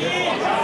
Yes.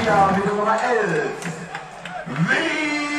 wieder mit Nummer 11. Wie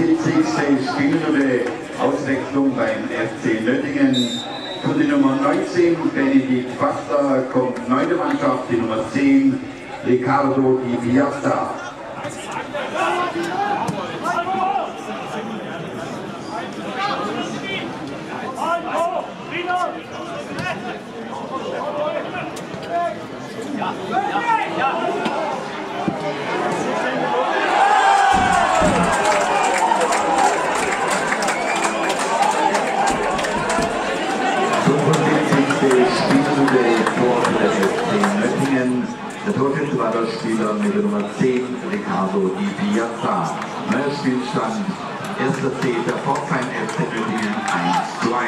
75. Spielrunde Auswechslung beim FC Nöttingen. Für die Nummer 19 Benedikt Basta kommt neunte Mannschaft, die Nummer 10 Ricardo Di Piazza. Der Torschütze war der Spieler mit der Nummer 10, Ricardo Di Piazza. Neuer Spielstand, 1.10. Pforzheim FC Nöttingen 1 zu 1.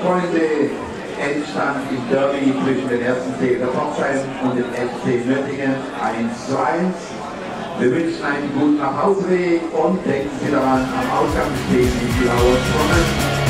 Fußballfreunde, Endstand im Derby zwischen den ersten TSV Pforzheim und dem FC Nöttingen 1 zu 1. Wir wünschen einen guten Nachhauseweg und denken Sie daran, am Ausgang stehen die blauen Sonnen.